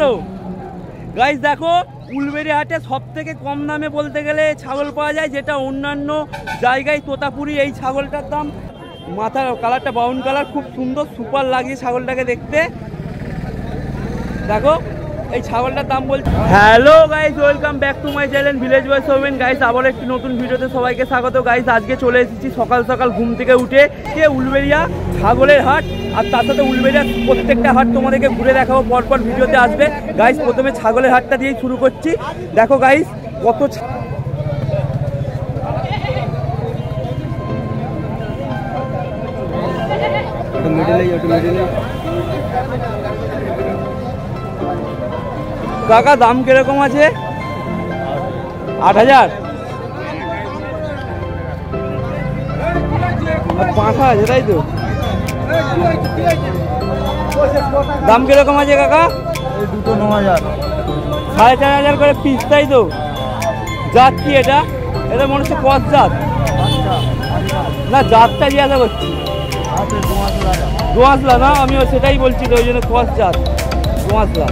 সতেরো গাইজ দেখো, উলবেরি হাটে সব থেকে কম দামে বলতে গেলে ছাগল পাওয়া যায়, যেটা অন্যান্য জায়গায় তোতাপুরি এই ছাগলটার দাম। মাথার কালারটা ব্রাউন কালার খুব সুন্দর সুপার লাগে ছাগলটাকে দেখতে। দেখো এই ছাগলটার দাম বলছি। Hello guys welcome back to my channel village boy Somen. Guys আবার একটি নতুন ভিডিওতে সবাইকে স্বাগত। গাইস আজকে চলে এসেছি সকাল সকাল ঘুম থেকে উঠে কে? উলবেরিয়া ছাগলের হাট। আর তার সাথে উলবেরিয়া প্রত্যেকটা হাট তোমাদেরকে ঘুরে দেখাবো পরপর ভিডিওতে আসবে। গাইস প্রথমে ছাগলের হাটটা দিয়েই শুরু করছি। দেখো গাইস কত ছা- কাকা দাম কীরকম আছে? আট হাজার? পাঁঠা আছে তাই তো? দাম কীরকম আছে কাকা? দুটো ন হাজার। সাড়ে চার হাজার করে পিস তাই তো? জাত কি এটা? এটা মনে হচ্ছে কস জাত। না জাতটা জিজ্ঞাসা করছি। দোয়াশলা না? আমিও সেটাই বলছি তো ওই জন্য কস জাত। দোয়াশলা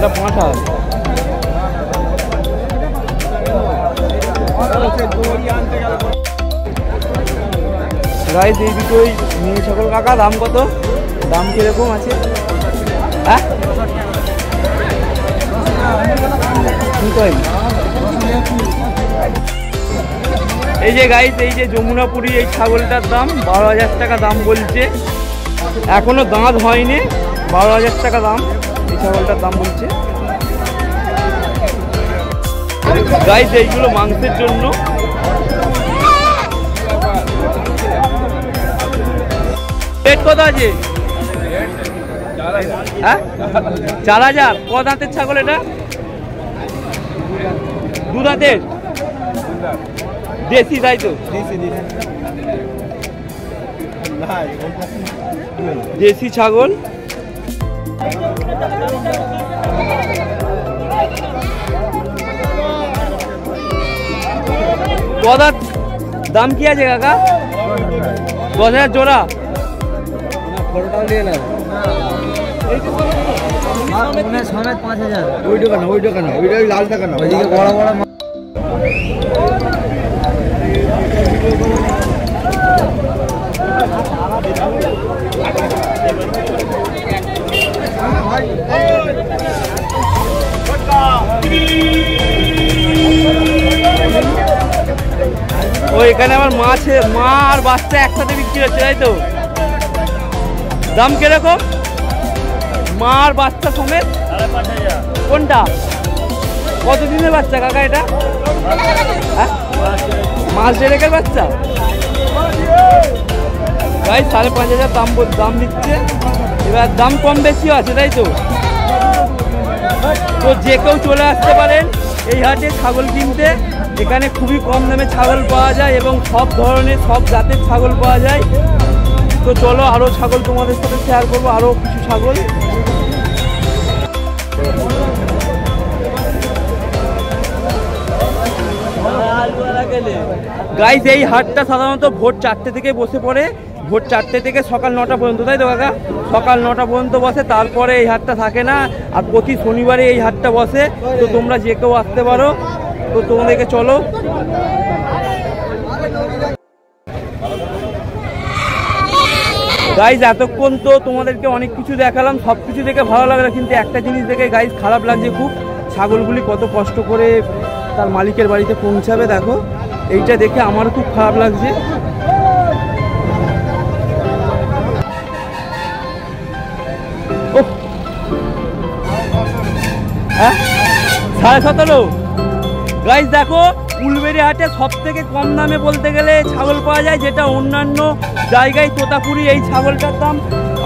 এটা পাঁঠা গাইস এই দুটোই নিয়ে সকল কাকা, দাম কত? দাম কীরকম আছে? হ্যাঁ? এই যে গাইস এই যে যমুনাপুরি এই ছাগলটার দাম বারো হাজার টাকা দাম বলছে। এখনও দাঁত হয়নি, বারো হাজার টাকা দাম। ছাগলটার দাম বলছে। গাইস এইগুলো মাংসের জন্য। রেট কত আছে? হ্যাঁ? চার হাজার। ক দাঁতের ছাগল এটা? দু দাঁতের দেশি তাই তো? দেশি ছাগল। কদার দাম কি আছে কাকা দশ হাজার জোড়া ফটোটাও ও, এখানে আমার মাছে মা আর বাচ্চা একসাথে বিক্রি হচ্ছে, তাই তো? দাম কীরকম? মা আর বাচ্চা সমেত? কোনটা? কত দিনের বাচ্চা, কাকা এটা? হ্যাঁ? মাস ডেরেকের বাচ্চা? গাই সাড়ে পাঁচ হাজার দাম দাম দিচ্ছে। এবার দাম কম বেশিও আছে, তাই তো? তো যে কেউ চলে আসতে পারেন, এই হাটে ছাগল কিনতে। এখানে খুবই কম দামে ছাগল পাওয়া যায় এবং সব ধরনের, সব জাতের ছাগল পাওয়া যায়। তো চলো আরও ছাগল তোমাদের সাথে শেয়ার করব আরও কিছু ছাগল। গাইজ এই হাটটা সাধারণত ভোর চারটে থেকে বসে পড়ে। ভোর চারটে থেকে সকাল নটা পর্যন্ত, তাই তো কাকা? সকাল নটা পর্যন্ত বসে, তারপরে এই হাটটা থাকে না, আর প্রতি শনিবারে এই হাটটা বসে। তো তোমরা যে কেউ আসতে পারো, তো তোমাদেরকে চলো। গাইজ এতক্ষণ তো তোমাদেরকে অনেক কিছু দেখালাম, সব কিছু দেখে ভালো লাগল, কিন্তু একটা জিনিস দেখে গাইজ খারাপ লাগছে খুব। ছাগলগুলি কত কষ্ট করে তার মালিকের বাড়িতে পৌঁছাবে, দেখো। এইটা দেখে আমারও খুব খারাপ লাগছে। হ্যাঁ? সাড়ে সতেরো। গাইজ দেখো উলবেড়ি হাটে সব থেকে কম দামে বলতে গেলে ছাগল পাওয়া যায়, যেটা অন্যান্য জায়গায় তোতাপুরি এই ছাগলটার দাম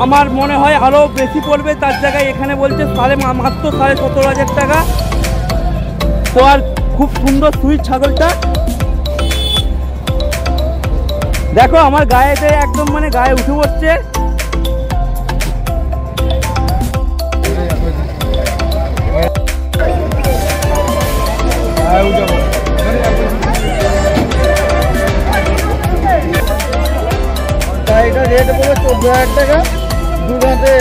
আমার মনে হয় আরও বেশি পড়বে। তার জায়গায় এখানে বলছে সাড়ে মাত্র সাড়ে সতেরো হাজার টাকা তো আর খুব সুন্দর সুইট ছাগলটা। দেখো, আমার গায়েতে একদম মানে গায়ে উঠে পড়ছে এটা রেট পড়বে চোদ্দ হাজার টাকা দু আছে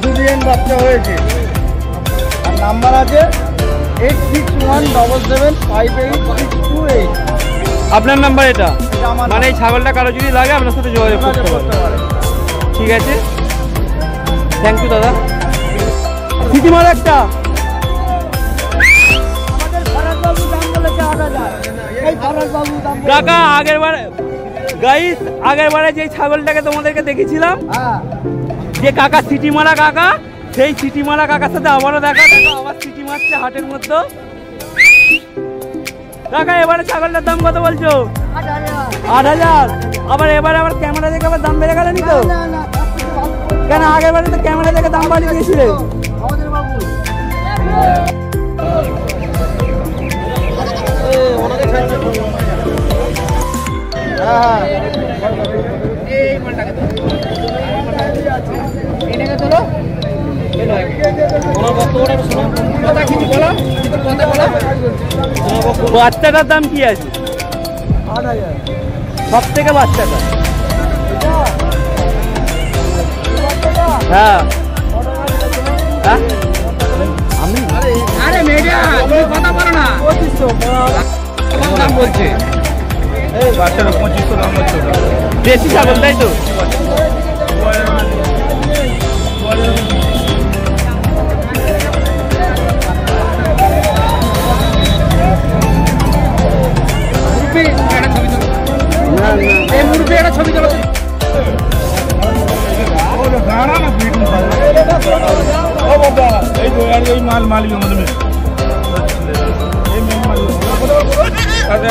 দু বিয়ান বাচ্চা হয়েছে আর নাম্বার আছে eight six one double seven five eight six two eight আপনার নাম্বার এটা? মানে এই ছাগলটা কারও যদি লাগে, আপনার সাথে যোগাযোগ করতে পারে ঠিক আছে? থ্যাংক ইউ দাদা। সিটি মার একটা। কাকা আগের বারে গাইস আগের বারে যে ছাগলটাকে তোমাদেরকে দেখেছিলাম হ্যাঁ। যে কাকা সিটি মারা কাকা সেই সিটি মারা কাকার সাথে আবারও দেখা আবার সিটি মারছে হাটের মধ্যে। কাকা এবারে ছাগলটার দাম কত বলছো? আট হাজার। আবার এবারে আবার ক্যামেরা দেখে আবার দাম বেড়ে গেলেনি তো? কেন আগের বারে তো ক্যামেরা দেখে দাম বাড়িয়ে দিয়েছিলে? বাচ্চাটার দাম কি আছে? সব থেকে বাচ্চাটা। হ্যাঁ। হ্যাঁ আমি আরে মেয়েটা তুমি কথা বলো না। দাম বলছে? বাচ্চারা পঁচিশশো দাম হচ্ছে। দেশি ছাগল তাই তো ছবি তোলো এই এই- মাল মাল ইয়ে এই মাল। আচ্ছা,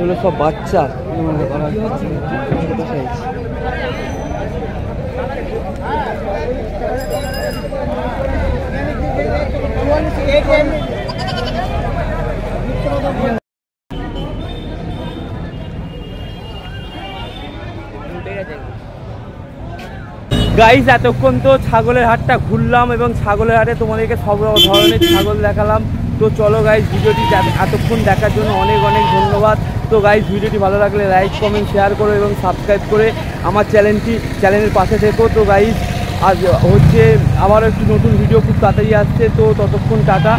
এগুলো সব বাচ্চা। গাইস এতক্ষণ তো ছাগলের হাটটা ঘুরলাম এবং ছাগলের হাটে তোমাদেরকে সব ধরনের ছাগল দেখালাম। তো চলো গাইস ভিডিওটি এতক্ষণ দেখার জন্য অনেক অনেক ধন্যবাদ। তো গাইজ ভিডিওটি ভালো লাগলে লাইক কমেন্ট শেয়ার করো এবং সাবস্ক্রাইব করে আমার চ্যানেলটি চ্যানেলের পাশে থেকো। তো গাইজ আজ হচ্ছে আবার একটি নতুন ভিডিও খুব তাড়াতাড়ি আসছে। তো ততক্ষণ টাটা।